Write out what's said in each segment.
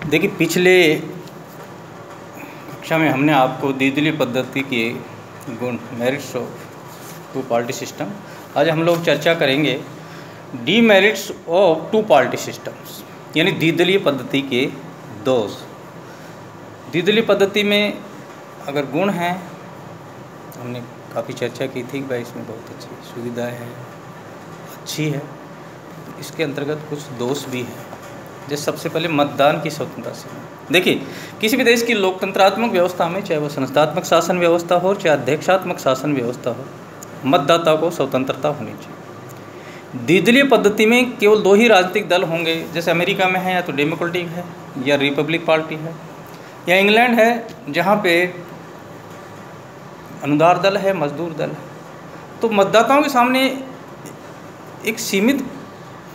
देखिए, पिछले कक्षा में हमने आपको द्विदलीय पद्धति के गुण merits of two party system आज हम लोग चर्चा करेंगे the merits of two party systems यानी द्विदलीय पद्धति के दोष. द्विदलीय पद्धति में अगर गुण हैं, हमने काफ़ी चर्चा की थी भाई, इसमें बहुत अच्छी सुविधाएँ हैं, अच्छी है तो इसके अंतर्गत कुछ दोष भी हैं. जैसे सबसे पहले मतदान की स्वतंत्रता से। देखिए, किसी भी देश की लोकतंत्रात्मक व्यवस्था में, चाहे वो संस्थात्मक शासन व्यवस्था हो, चाहे अध्यक्षात्मक शासन व्यवस्था हो मतदाता को स्वतंत्रता होनी चाहिए। द्विदलीय पद्धति में केवल दो ही राजनीतिक दल होंगे, जैसे अमेरिका में है या तो डेमोक्रेटिक है, या रिपब्लिक पार्टी है। या इंग्लैंड है, जहाँ पे अनुदार दल है, मजदूर दल है। तो मतदाताओं के सामने एक सीमित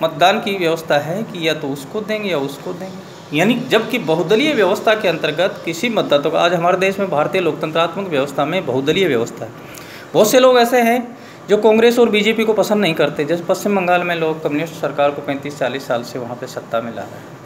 मतदान की व्यवस्था है कि या तो उसको देंगे या उसको देंगे। यानी जबकि बहुदलीय व्यवस्था के अंतर्गत किसी मतदाता को, आज हमारे देश में भारतीय लोकतंत्रात्मक व्यवस्था में बहुदलीय व्यवस्था है। बहुत से लोग ऐसे हैं जो कांग्रेस और बीजेपी को पसंद नहीं करते। जैसे पश्चिम बंगाल में लोग कम्युनिस्ट सरकार को 35-40 साल से वहाँ पे सत्ता में ला रहे हैं।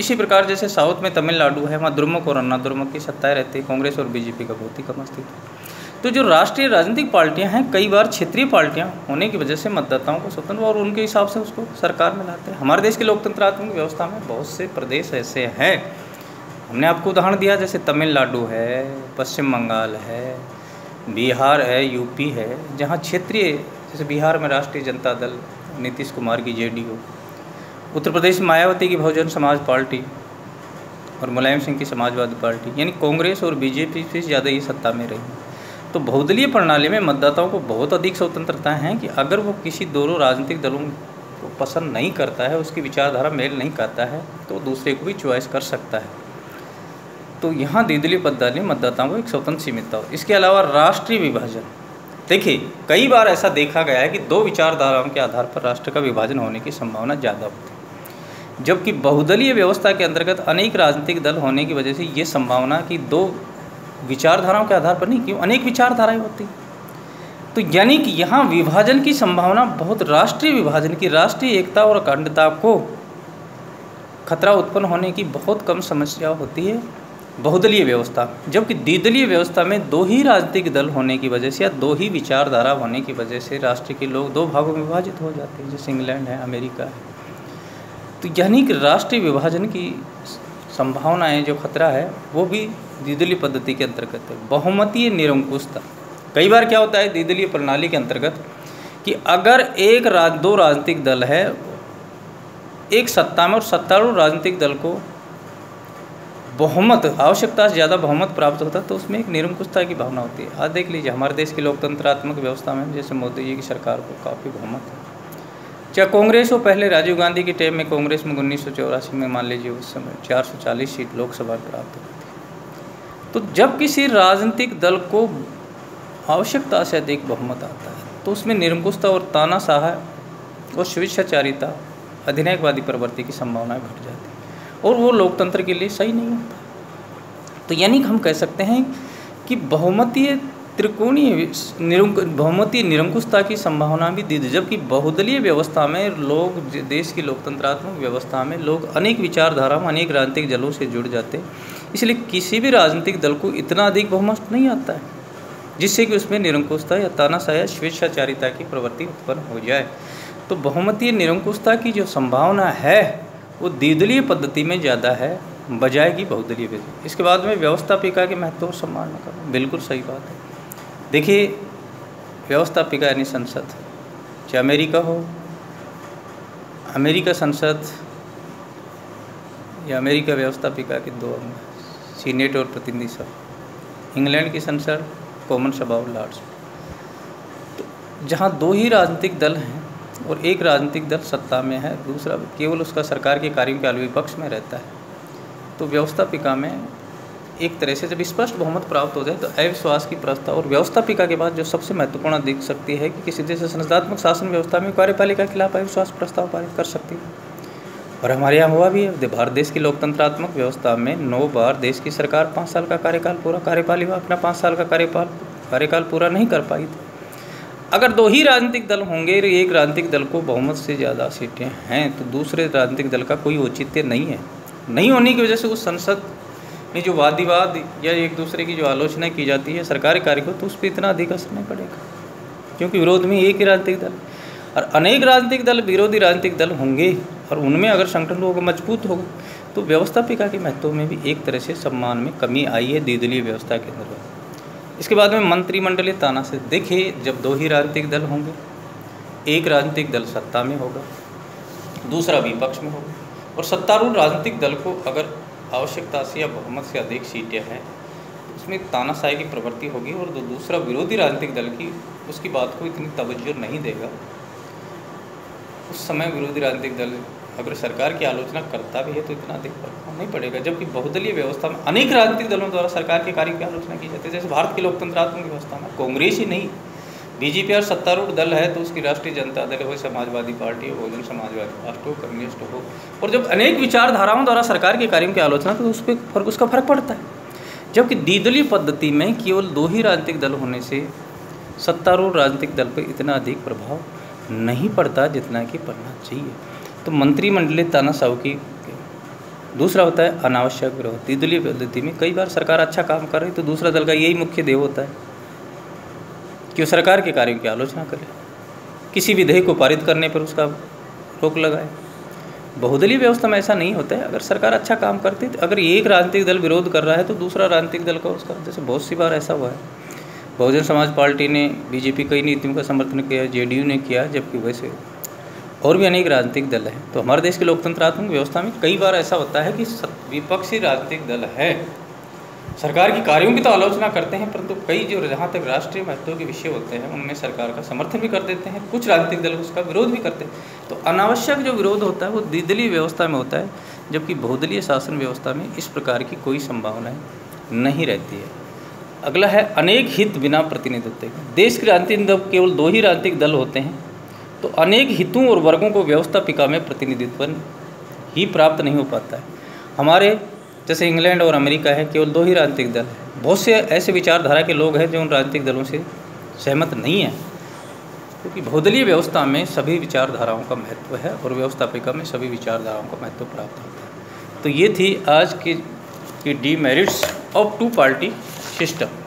इसी प्रकार जैसे साउथ में तमिलनाडु है, वहाँ द्रुमक और अन्ना द्रुमक की सत्ताएँ रहती है। कांग्रेस और बीजेपी का बहुत ही कम अस्तित्व तो जो राष्ट्रीय राजनीतिक पार्टियाँ हैं, कई बार क्षेत्रीय पार्टियाँ होने की वजह से मतदाताओं को स्वतंत्र और उनके हिसाब से उसको सरकार में लाते हैं। हमारे देश की लोकतंत्रात्मक व्यवस्था में बहुत से प्रदेश ऐसे हैं। हमने आपको उदाहरण दिया, जैसे तमिलनाडु है, पश्चिम बंगाल है, बिहार है, यूपी है, जहाँ क्षेत्रीय, जैसे बिहार में राष्ट्रीय जनता दल, नीतीश कुमार की जेडीयू, उत्तर प्रदेश में मायावती की बहुजन समाज पार्टी और मुलायम सिंह की समाजवादी पार्टी, यानी कांग्रेस और बीजेपी से ज़्यादा ये सत्ता में रही। तो बहुदलीय प्रणाली में मतदाताओं को बहुत अधिक स्वतंत्रता है कि अगर वो किसी दोनों राजनीतिक दलों को पसंद नहीं करता है, उसकी विचारधारा मेल नहीं करता है तो दूसरे को भी चॉइस कर सकता है। तो यहाँ द्विदलीय में मतदाताओं को एक स्वतंत्र सीमितता हो। इसके अलावा राष्ट्रीय विभाजन। देखिए, कई बार ऐसा देखा गया है कि दो विचारधाराओं के आधार पर राष्ट्र का विभाजन होने की संभावना ज़्यादा होती है। जबकि बहुदलीय व्यवस्था के अंतर्गत अनेक राजनीतिक दल होने की वजह से ये संभावना कि दो विचारधाराओं के आधार पर नहीं, क्यों? अनेक विचारधाराएँ होती तो यानी कि यहाँ विभाजन की संभावना बहुत राष्ट्रीय विभाजन की राष्ट्रीय एकता और अखंडता को खतरा उत्पन्न होने की बहुत कम समस्या होती है, बहुदलीय व्यवस्था। जबकि द्विदलीय व्यवस्था में दो ही राजनीतिक दल होने की वजह से या दो ही विचारधारा होने की वजह से राष्ट्र के लोग दो भागों में विभाजित हो जाते हैं, जैसे इंग्लैंड है, अमेरिका है। तो यानी कि राष्ट्रीय विभाजन की संभावनाएँ, जो खतरा है, वो भी द्विदलीय पद्धति के अंतर्गत है बहुमतीय निरंकुशता कई बार क्या होता है, द्विदलीय प्रणाली के अंतर्गत कि अगर एक राज, दो राजनीतिक दल है, एक सत्ता में और सत्तारूढ़ राजनीतिक दल को बहुमत, आवश्यकता से ज़्यादा बहुमत प्राप्त होता है तो उसमें एक निरंकुशता की भावना होती है। आज देख लीजिए, हमारे देश की लोकतंत्रात्मक व्यवस्था में जैसे मोदी जी की सरकार को काफ़ी बहुमत है। चाहे कांग्रेस हो पहले राजीव गांधी के टाइम में कांग्रेस में उन्नीस सौ चौरासी में, मान लीजिए, उस समय 440 सीट लोकसभा प्राप्त हुई तो जब किसी राजनीतिक दल को आवश्यकता से अधिक बहुमत आता है तो उसमें निरंकुशता और तानाशाह और स्वेच्छाचारिता, अधिनायकवादी प्रवृत्ति की संभावनाएँ घट जाती है और वो लोकतंत्र के लिए सही नहीं होता। तो यानी हम कह सकते हैं कि बहुमतीय त्रिकोणीय निरंक, बहुमतीय निरंकुशता की संभावना भी दी जबकि बहुदलीय व्यवस्था में लोग, देश की लोकतंत्रात्मक व्यवस्था में लोग अनेक विचारधाराओं, अनेक राजनीतिक दलों से जुड़ जाते इसलिए किसी भी राजनीतिक दल को इतना अधिक बहुमत नहीं आता है, जिससे कि उसमें निरंकुशता या तानाशाह या स्वेच्छाचारिता की प्रवृत्ति उत्पन्न हो जाए। तो बहुमतीय निरंकुशता की जो संभावना है, वो द्विदलीय पद्धति में ज़्यादा है बजाय की बहुदलीय पद्धति इसके बाद में व्यवस्थापिका के महत्व को सम्मान करना बिल्कुल सही बात है। देखिए, व्यवस्थापिका यानी संसद। चाहे अमेरिका हो, अमेरिका संसद या अमेरिका व्यवस्थापिका के दो सीनेट और प्रतिनिधि सभा इंग्लैंड की संसद, कॉमन सभा और लॉर्ड्स। तो जहाँ दो ही राजनीतिक दल हैं और एक राजनीतिक दल सत्ता में है, दूसरा केवल उसका सरकार के कार्यों के विपक्ष में रहता है। तो व्यवस्थापिका में एक तरह से जब स्पष्ट बहुमत प्राप्त हो जाए तो अविश्वास की प्रस्ताव और व्यवस्थापिका के बाद जो सबसे महत्वपूर्ण दिख सकती है कि किसी देश संस्थात्मक शासन व्यवस्था में कार्यपालिका के खिलाफ अविश्वास प्रस्ताव पारित कर सकती है। और हमारे यहाँ हुआ भी है। भारत देश की लोकतंत्रात्मक व्यवस्था में नौ बार देश की सरकार पाँच साल का कार्यकाल पूरा कार्यपालिका अपना पाँच साल का कार्यपाल, कार्यकाल पूरा नहीं कर पाई थी। अगर दो ही राजनीतिक दल होंगे एक राजनीतिक दल को बहुमत से ज़्यादा सीटें हैं तो दूसरे राजनीतिक दल का कोई औचित्य नहीं है। नहीं होने की वजह से उस संसद में जो वाद विवाद या एक दूसरे की जो आलोचना की जाती है, सरकारी कार्य को तो उस पर इतना अधिक असर नहीं पड़ेगा, क्योंकि विरोध में एक ही राजनीतिक दल। और अनेक राजनीतिक दल, विरोधी राजनीतिक दल होंगे। और उनमें अगर संगठन होगा मज़बूत होगा तो व्यवस्थापिका के महत्व में भी एक तरह से सम्मान में कमी आई है द्विदलीय व्यवस्था के अंदर। इसके बाद में मंत्रिमंडलीय ताना से देखिए जब दो ही राजनीतिक दल होंगे। एक राजनीतिक दल सत्ता में होगा, दूसरा विपक्ष में होगा। और सत्तारूढ़ राजनीतिक दल को अगर आवश्यकता से या बहुमत से अधिक सीटें हैं तो उसमें तानाशाही की प्रवृत्ति होगी और दूसरा विरोधी राजनीतिक दल की उसकी बात को इतनी तवज्जो नहीं देगा। उस समय विरोधी राजनीतिक दल, अगर सरकार की आलोचना करता भी है तो इतना अधिक प्रभाव नहीं पड़ेगा, जबकि बहुदलीय व्यवस्था में अनेक राजनीतिक दलों द्वारा सरकार के कार्य की आलोचना की जाती है। जैसे भारत की लोकतंत्रात्मक व्यवस्था में कांग्रेस ही नहीं, बीजेपी और सत्तारूढ़ दल है तो उसकी राष्ट्रीय जनता दल हो, समाजवादी पार्टी हो, बहुजन समाजवादी पार्टी हो, कम्युनिस्ट हो। और जब अनेक विचारधाराओं द्वारा सरकार के कार्यों की आलोचना तो उस पर फ़र्क, उसका फ़र्क पड़ता है। जबकि द्विदलीय पद्धति में केवल दो ही राजनीतिक दल होने से सत्तारूढ़ राजनीतिक दल पर इतना अधिक प्रभाव नहीं पड़ता जितना कि पढ़ना चाहिए। तो मंत्रिमंडलीय तानाशाह की दूसरा होता है अनावश्यक विरोध, द्विदलीय पद्धति में कई बार सरकार अच्छा काम कर रही तो दूसरा दल का यही मुख्य देव होता है कि वो सरकार के कार्यों की आलोचना करे। किसी विधेयक को पारित करने पर उसका रोक लगाए। बहुदलीय व्यवस्था में ऐसा नहीं होता है। अगर सरकार अच्छा काम करती तो अगर एक राजनीतिक दल विरोध कर रहा है तो दूसरा राजनीतिक दल का उसका, जैसे बहुत सी बार ऐसा हुआ है। बहुजन समाज पार्टी ने बीजेपी कई नीतियों का समर्थन किया, जेडीयू ने किया, जबकि वैसे और भी अनेक राजनीतिक दल हैं। तो हमारे देश के लोकतंत्रात्मक व्यवस्था में कई बार ऐसा होता है कि विपक्षी राजनीतिक दल है। सरकार की कार्यों की तो आलोचना करते हैं, परंतु तो कई जो जहाँ तक राष्ट्रीय महत्व के विषय होते हैं, उनमें सरकार का समर्थन भी कर देते हैं, कुछ राजनीतिक दल उसका विरोध भी करते हैं। तो अनावश्यक जो विरोध होता है, वो द्विदलीय व्यवस्था में होता है, जबकि बहुदलीय शासन व्यवस्था में इस प्रकार की कोई संभावनाएँ नहीं रहती है। अगला है, अनेक हित बिना प्रतिनिधित्व। देश के राजनीतिक दल केवल दो ही राजनीतिक दल होते हैं तो अनेक हितों और वर्गों को व्यवस्थापिका में प्रतिनिधित्व ही प्राप्त नहीं हो पाता है। हमारे, जैसे इंग्लैंड और अमेरिका है, केवल दो ही राजनीतिक दल है। बहुत से ऐसे विचारधारा के लोग हैं जो उन राजनीतिक दलों से सहमत नहीं हैं, क्योंकि तो भौदलीय व्यवस्था में सभी विचारधाराओं का महत्व है और व्यवस्थापिका में सभी विचारधाराओं का महत्व प्राप्त होता है। तो ये थी आज की the merits of two party system